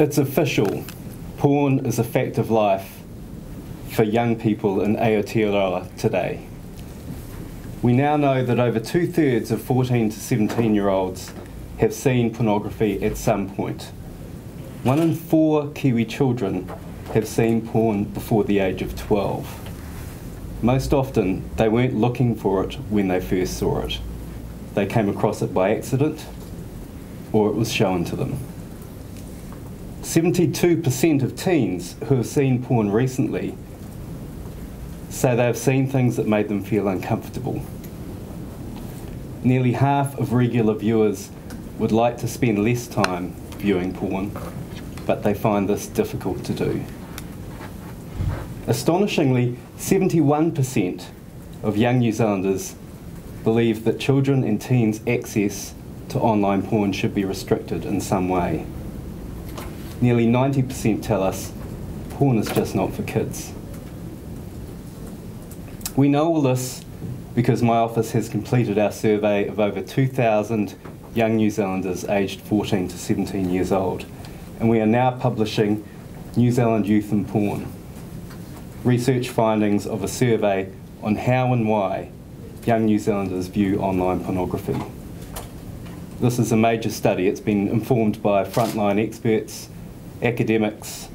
It's official. Porn is a fact of life for young people in Aotearoa today. We now know that over two thirds of 14 to 17 year olds have seen pornography at some point. One in four Kiwi children have seen porn before the age of 12. Most often, they weren't looking for it when they first saw it. They came across it by accident or it was shown to them. 72% of teens who have seen porn recently say they have seen things that made them feel uncomfortable. Nearly half of regular viewers would like to spend less time viewing porn, but they find this difficult to do. Astonishingly, 71% of young New Zealanders believe that children and teens' access to online porn should be restricted in some way. Nearly 90% tell us porn is just not for kids. We know all this because my office has completed our survey of over 2,000 young New Zealanders aged 14 to 17 years old, and we are now publishing New Zealand Youth and Porn research findings of a survey on how and why young New Zealanders view online pornography. This is a major study. It's been informed by frontline experts, academics,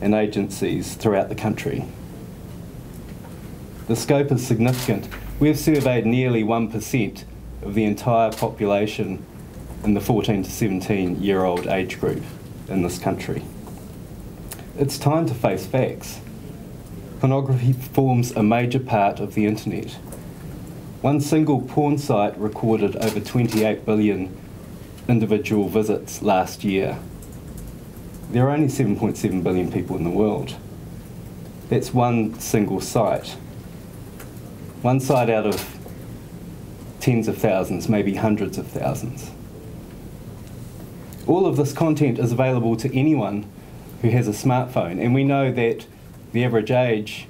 and agencies throughout the country. The scope is significant. We've surveyed nearly 1% of the entire population in the 14 to 17 year old age group in this country. It's time to face facts pornography forms a major part of the internet. One single porn site recorded over 28 billion individual visits last year. There are only 7.7 billion people in the world. That's one single site. One site out of tens of thousands, maybe hundreds of thousands. All of this content is available to anyone who has a smartphone, and we know that the average age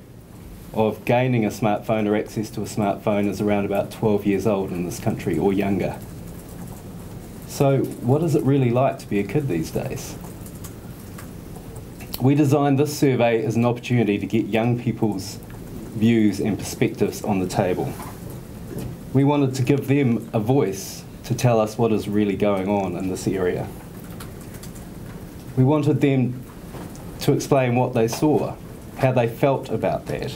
of gaining a smartphone or access to a smartphone is around about 12 years old in this country or younger. So, what is it really like to be a kid these days? We designed this survey as an opportunity to get young people's views and perspectives on the table. We wanted to give them a voice to tell us what is really going on in this area. We wanted them to explain what they saw how they felt about that.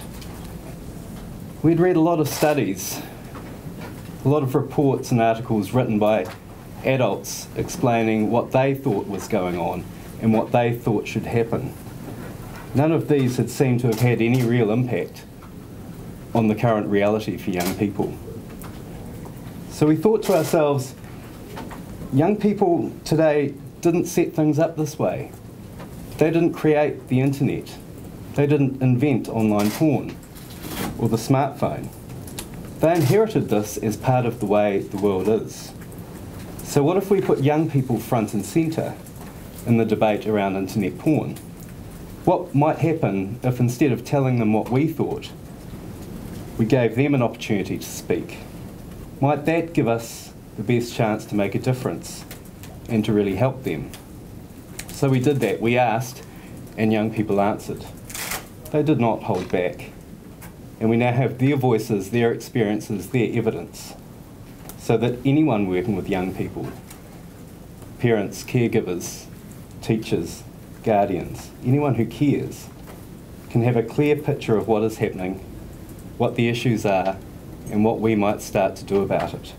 We'd read a lot of studies, a lot of reports and articles written by adults explaining what they thought was going on and what they thought should happen. None of these had seemed to have had any real impact on the current reality for young people. So we thought to ourselves, young people today didn't set things up this way. They didn't create the internet. They didn't invent online porn or the smartphone. They inherited this as part of the way the world is. So, what if we put young people front and centre in the debate around internet porn? What might happen if instead of telling them what we thought, we gave them an opportunity to speak? Might that give us the best chance to make a difference and to really help them? So we did that. We asked, and young people answered. They did not hold back. And we now have their voices, their experiences, their evidence, so that anyone working with young people, parents, caregivers, teachers, guardians, anyone who cares, can have a clear picture of what is happening, what the issues are, and what we might start to do about it.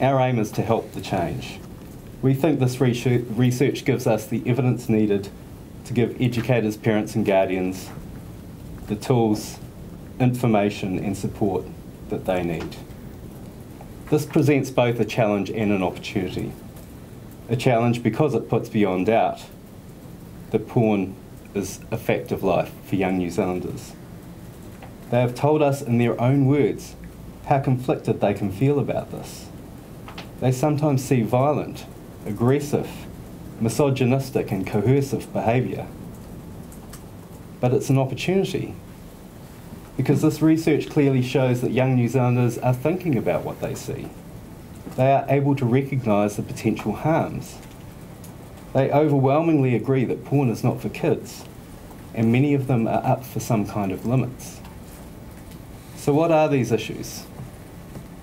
Our aim is to help the change. We think this research gives us the evidence needed to give educators, parents, and guardians the tools, information, and support that they need. This presents both a challenge and an opportunity. A challenge because it puts beyond doubt that porn is a fact of life for young New Zealanders. They have told us in their own words how conflicted they can feel about this. They sometimes see violent, aggressive, misogynistic and coercive behaviour. But it's an opportunity because this research clearly shows that young New Zealanders are thinking about what they see. They are able to recognise the potential harms. They overwhelmingly agree that porn is not for kids, and many of them are up for some kind of limits. So, what are these issues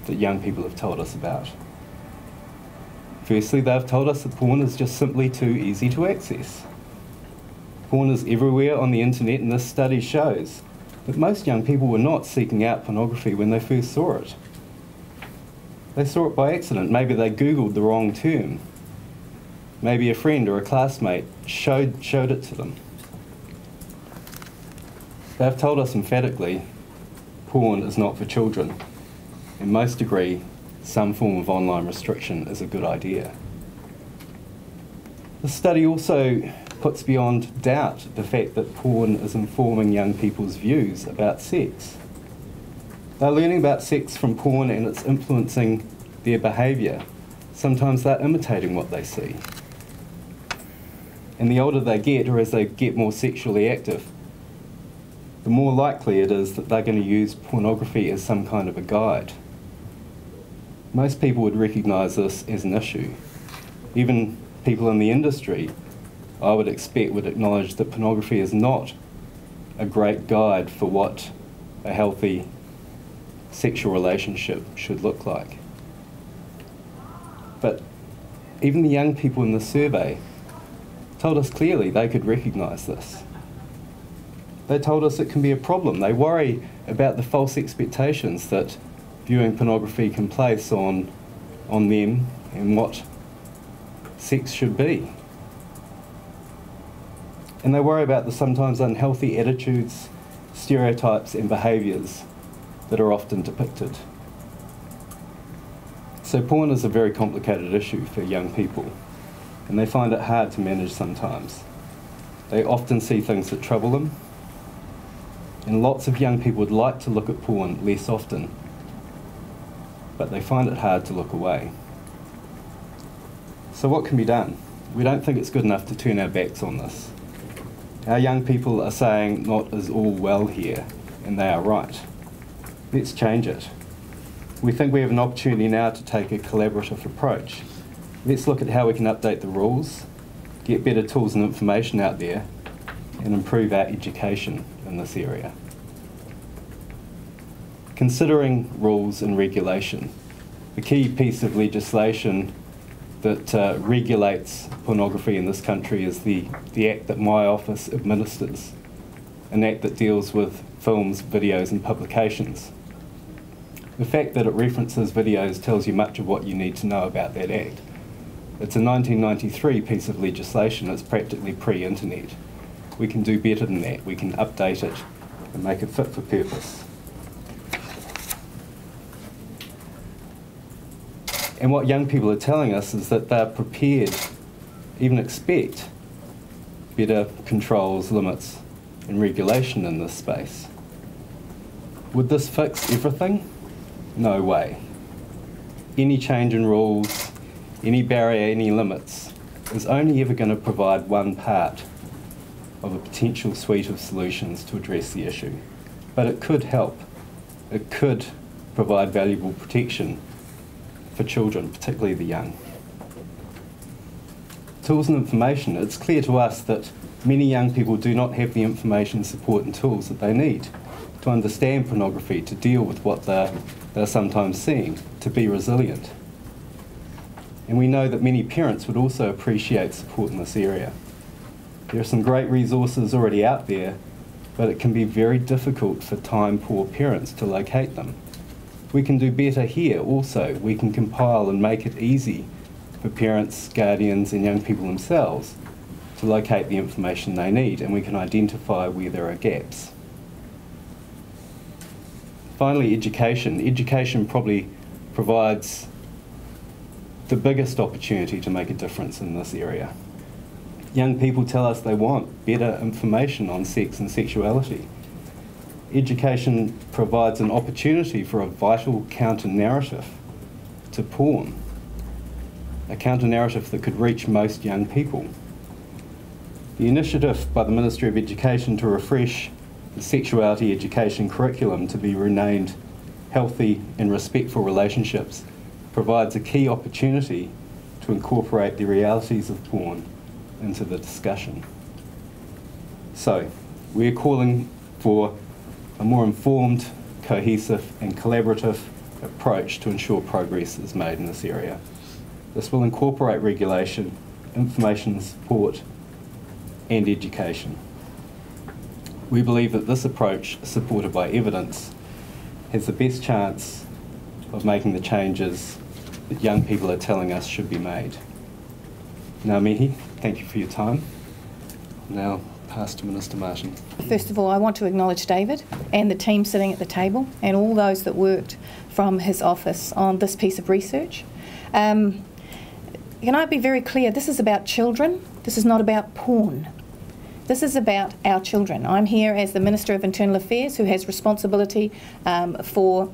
that young people have told us about? Firstly, they've told us that porn is just simply too easy to access. Porn is everywhere on the internet, and this study shows that most young people were not seeking out pornography when they first saw it. They saw it by accident. Maybe they Googled the wrong term. Maybe a friend or a classmate showed, showed it to them. They've told us emphatically porn is not for children, and most agree some form of online restriction is a good idea. The study also puts beyond doubt the fact that porn is informing young people's views about sex. They're learning about sex from porn and it's influencing their behaviour. Sometimes they're imitating what they see. And the older they get, or as they get more sexually active, the more likely it is that they're going to use pornography as some kind of a guide. Most people would recognise this as an issue. Even people in the industry, I would expect, would acknowledge that pornography is not a great guide for what a healthy sexual relationship should look like. But even the young people in the survey told us clearly they could recognise this. They told us it can be a problem. They worry about the false expectations that viewing pornography can place on, on them and what sex should be. And they worry about the sometimes unhealthy attitudes, stereotypes, and behaviours that are often depicted. So, porn is a very complicated issue for young people, and they find it hard to manage sometimes. They often see things that trouble them, and lots of young people would like to look at porn less often, but they find it hard to look away. So, what can be done? We don't think it's good enough to turn our backs on this. Our young people are saying not is all well here, and they are right. Let's change it we think we have an opportunity now to take a collaborative approach. Let's look at how we can update the rules, get better tools and information out there, and improve our education in this area. Considering rules and regulation, the key piece of legislation that uh, regulates pornography in this country is the, the act that my office administers, an act that deals with films, videos, and publications. The fact that it references videos tells you much of what you need to know about that Act. It's a 1993 piece of legislation, it's practically pre internet. We can do better than that, we can update it and make it fit for purpose. And what young people are telling us is that they're prepared, even expect, better controls, limits, and regulation in this space. Would this fix everything? No way. Any change in rules, any barrier, any limits is only ever going to provide one part of a potential suite of solutions to address the issue. But it could help. It could provide valuable protection for children, particularly the young. Tools and information. It's clear to us that many young people do not have the information, support, and tools that they need to understand pornography, to deal with what they're, they're sometimes seeing, to be resilient. And we know that many parents would also appreciate support in this area. There are some great resources already out there, but it can be very difficult for time poor parents to locate them. We can do better here also. We can compile and make it easy for parents, guardians, and young people themselves to locate the information they need, and we can identify where there are gaps finally, education. Education probably provides the biggest opportunity to make a difference in this area. Young people tell us they want better information on sex and sexuality. Education provides an opportunity for a vital counter narrative to porn, a counter narrative that could reach most young people. The initiative by the Ministry of Education to refresh sexuality education curriculum to be renamed Healthy and Respectful Relationships provides a key opportunity to incorporate the realities of porn into the discussion. So, we're calling for a more informed, cohesive, and collaborative approach to ensure progress is made in this area. This will incorporate regulation, information support, and education. We believe that this approach, supported by evidence, has the best chance of making the changes that young people are telling us should be made. Now, Mihi, thank you for your time. Now, pass to Minister Martin. First of all, I want to acknowledge David and the team sitting at the table and all those that worked from his office on this piece of research. Um, can I be very clear? This is about children. This is not about porn. This is about our children. I'm here as the Minister of Internal Affairs who has responsibility um, for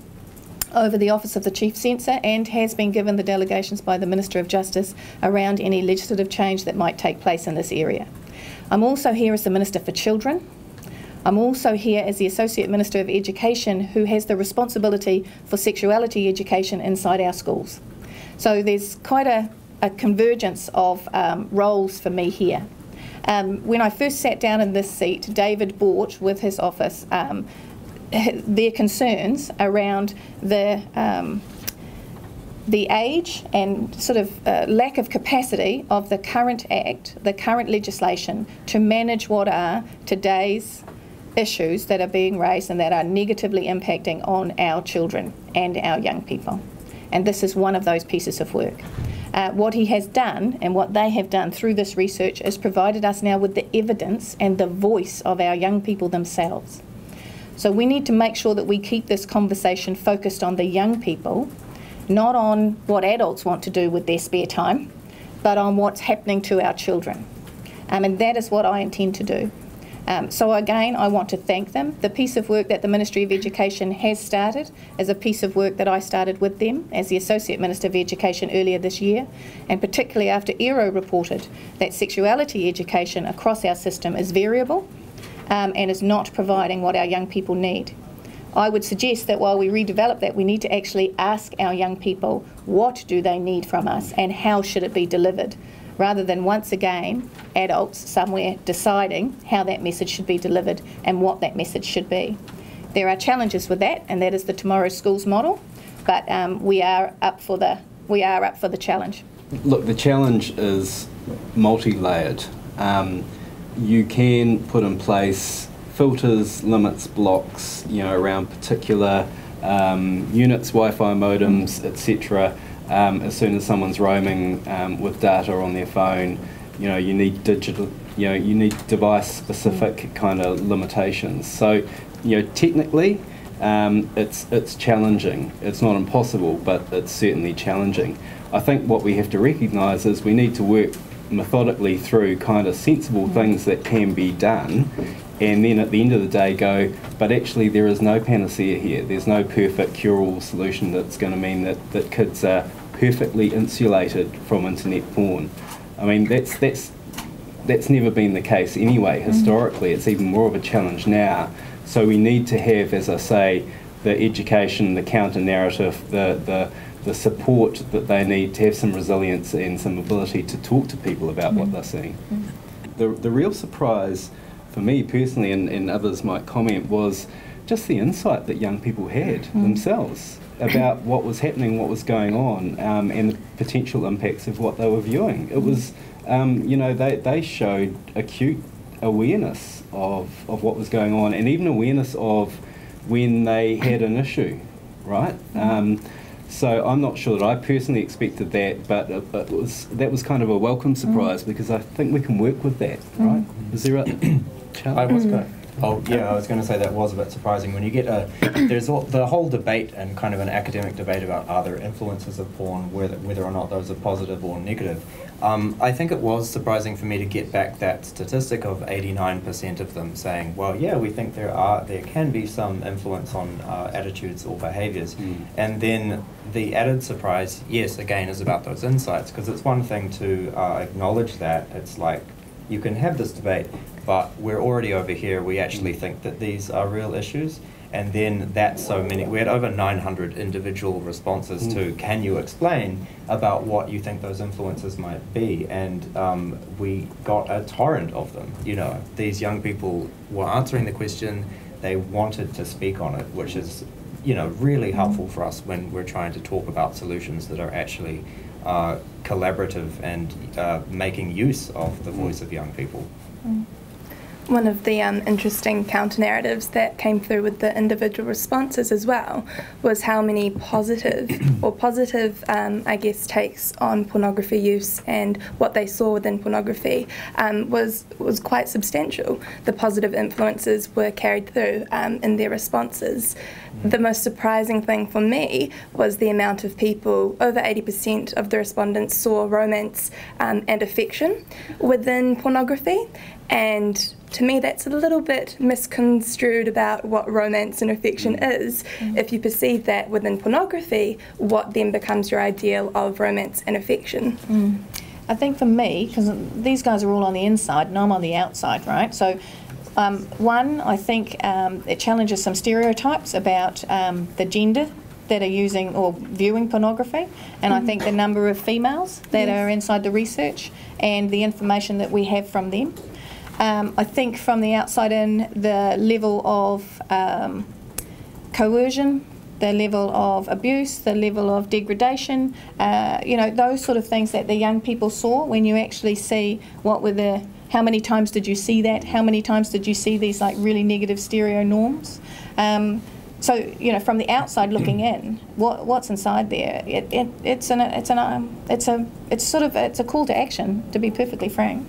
over the Office of the Chief Censor and has been given the delegations by the Minister of Justice around any legislative change that might take place in this area. I'm also here as the Minister for Children. I'm also here as the Associate Minister of Education who has the responsibility for sexuality education inside our schools. So there's quite a, a convergence of um, roles for me here. Um, when I first sat down in this seat, David brought with his office um, their concerns around the um, the age and sort of uh, lack of capacity of the current act, the current legislation, to manage what are today's issues that are being raised and that are negatively impacting on our children and our young people. And this is one of those pieces of work. Uh, what he has done and what they have done through this research is provided us now with the evidence and the voice of our young people themselves. So we need to make sure that we keep this conversation focused on the young people, not on what adults want to do with their spare time, but on what's happening to our children. Um, and that is what I intend to do. Um, so again, I want to thank them. The piece of work that the Ministry of Education has started is a piece of work that I started with them as the Associate Minister of Education earlier this year, and particularly after ERO reported that sexuality education across our system is variable um, and is not providing what our young people need. I would suggest that while we redevelop that, we need to actually ask our young people what do they need from us and how should it be delivered, rather than once again adults somewhere deciding how that message should be delivered and what that message should be. There are challenges with that, and that is the Tomorrow's Schools model, but um, we are up for the we are up for the challenge. Look, the challenge is multi-layered. Um, you can put in place filters, limits, blocks, you know, around particular um, units, Wi-Fi modems, etc. Um, as soon as someone's roaming um, with data on their phone, you know, you need digital, you know, you need device-specific kind of limitations. So, you know, technically, um, it's it's challenging. It's not impossible, but it's certainly challenging. I think what we have to recognise is we need to work methodically through kind of sensible things that can be done and then at the end of the day go, but actually there is no panacea here. There's no perfect cure-all solution that's going to mean that, that kids are perfectly insulated from internet porn. I mean, that's, that's, that's never been the case anyway. Mm-hmm. Historically, it's even more of a challenge now. So we need to have, as I say, the education, the counter-narrative, the, the the support that they need to have some resilience and some ability to talk to people about mm. what they're seeing. Mm. The, the real surprise for me personally, and, and others might comment, was just the insight that young people had mm. themselves about what was happening, what was going on, um, and the potential impacts of what they were viewing. It was, um, you know, they, they showed acute awareness of, of what was going on and even awareness of when they had an issue, right? Mm. Um, so I'm not sure that I personally expected that, but it, it was that was kind of a welcome mm. surprise mm. because I think we can work with that, mm. right? Is there a I was going. Oh yeah, I was going to say that was a bit surprising when you get a there's all, the whole debate and kind of an academic debate about are there influences of porn whether whether or not those are positive or negative. Um, I think it was surprising for me to get back that statistic of 89% of them saying, well, yeah, we think there are there can be some influence on uh, attitudes or behaviours, mm. and then the added surprise, yes, again, is about those insights because it's one thing to uh, acknowledge that it's like you can have this debate, but we're already over here. We actually think that these are real issues. And then that's so many. We had over 900 individual responses to Mm. "Can you explain about what you think those influences might be?" And um, we got a torrent of them. You know, these young people were answering the question. They wanted to speak on it, which is, you know, really helpful for us when we're trying to talk about solutions that are actually uh, collaborative and uh, making use of the voice of young people. One of the um, interesting counter narratives that came through with the individual responses as well was how many positive or positive, um, I guess, takes on pornography use and what they saw within pornography um, was was quite substantial. The positive influences were carried through um, in their responses. The most surprising thing for me was the amount of people, over 80% of the respondents saw romance um, and affection within pornography. And to me, that's a little bit misconstrued about what romance and affection is. If you perceive that within pornography, what then becomes your ideal of romance and affection? I think for me, because these guys are all on the inside and I'm on the outside, right? So, um, one, I think um, it challenges some stereotypes about um, the gender that are using or viewing pornography, and I think the number of females that Yes. are inside the research and the information that we have from them. Um, I think from the outside in, the level of um, coercion, the level of abuse, the level of degradation, uh, you know, those sort of things that the young people saw when you actually see what were the, how many times did you see that? How many times did you see these like really negative stereo norms? Um, so you know, from the outside looking in, what what's inside there? It, it it's an it's an um, it's a it's sort of it's a call to action. To be perfectly frank.